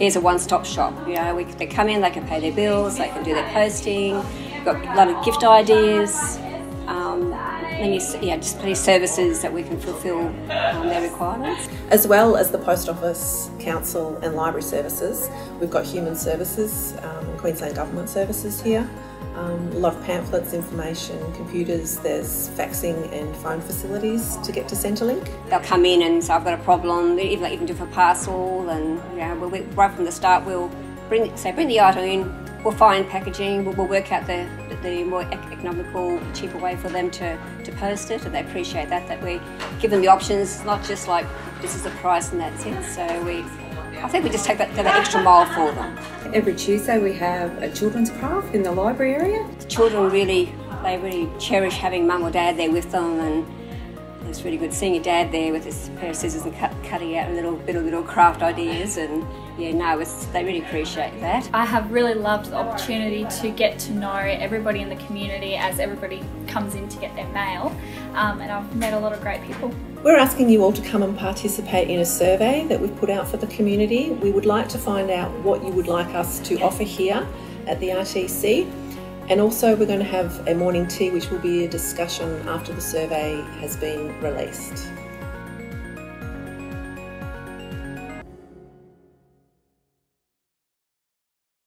here's a one-stop shop. You know, we, they come in, they can pay their bills, they can do their posting. We've got a lot of gift ideas. Many, yeah, just plenty of services that we can fulfil um, their requirements. As well as the Post Office, Council and Library Services, we've got Human Services, um, Queensland Government Services here. Um, a lot of pamphlets, information, computers, there's faxing and phone facilities to get to Centrelink. They'll come in and say, I've got a problem, even, even do for parcel, and you know, we'll, right from the start, we'll bring, say, bring the item in, we'll find packaging, we'll, we'll work out the, the more economical, cheaper way for them to, to post it, and they appreciate that, that we give them the options, not just like, this is the price and that's it. So we I think we just take that, that extra mile for them. Every Tuesday we have a children's craft in the library area. The children really, they really cherish having mum or dad there with them and it's really good seeing your dad there with his pair of scissors and cut, cutting out a little bit of little craft ideas and yeah no they really appreciate that. I have really loved the opportunity to get to know everybody in the community as everybody comes in to get their mail um, and I've met a lot of great people. We're asking you all to come and participate in a survey that we've put out for the community. We would like to find out what you would like us to offer here at the RTC. And also we're going to have a morning tea which will be a discussion after the survey has been released.